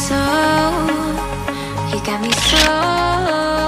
so, you got me so.